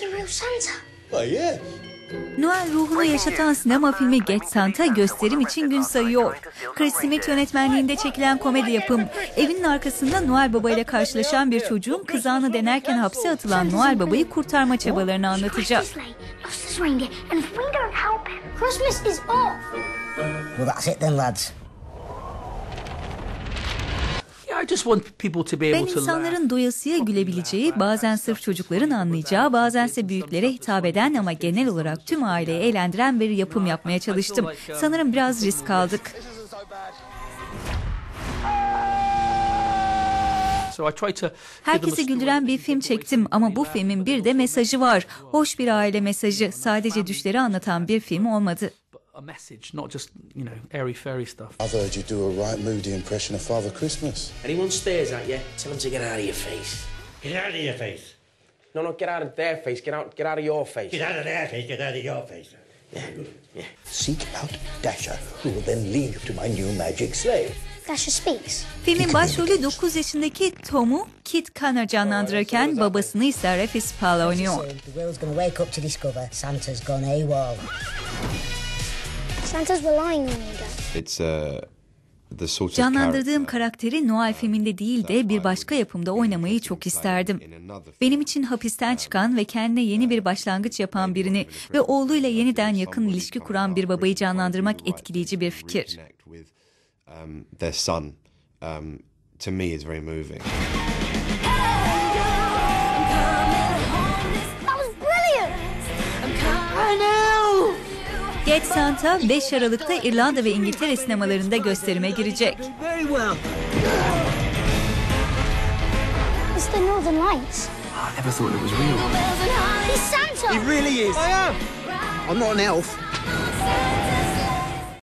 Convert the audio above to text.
he's a real Santa. Well, yeah. Noel ruhunu yaşatan sinema filmi Get Santa gösterim için gün sayıyor. Chris Smith yönetmenliğinde çekilen komedi yapım, evinin arkasında Noel Baba ile karşılaşan bir çocuğun kızağını denerken hapse atılan Noel Baba'yı kurtarma çabalarını anlatacak. İs. Well, that's it then, lads. Yeah, I just want people to be Ben able to laugh. insanların doyasıya gülebileceği, bazen sırf çocukların anlayacağı, bazense büyüklere hitap eden ama genel olarak tüm aileyi eğlendiren bir yapım yapmaya çalıştım. Sanırım biraz risk aldık. Herkesi güldüren bir film çektim ama bu filmin bir de mesajı var. Hoş bir aile mesajı. Sadece düşleri anlatan bir film olmadı. A message, not just you know airy fairy stuff. I've heard you do a right moody impression of Father Christmas. Anyone stares at you, tell them to get out of your face. Get out of your face. No, no, get out of their face. Get out, get out of your face. Get out of their face. Get out of your face. Yeah. Yeah. Seek out Dasher, who will then lead you to my new magic sleigh. Dasher speaks. Filmin başrolü 9 yaşındaki Tom'u Kit Connor canlandırırken babasını ise Raffi Spall oynuyor. The world's going to wake up to discover Santa's gone AWOL. Santa's relying on you, Dad. It's uh, the sort of Canlandırdığım character karakteri Noel filminde değil de bir başka yapımda oynamayı çok isterdim. Benim için hapisten çıkan ve kendine yeni bir başlangıç yapan birini ve oğluyla yeniden yakın ilişki kuran bir babayı canlandırmak etkileyici bir fikir. um. Um, to me, is very moving. Get Santa 5 Aralık'ta İrlanda ve İngiltere sinemalarında gösterime girecek. It's the Northern Lights. I never thought it was real. He's Santa! really is. I am. I'm not an elf.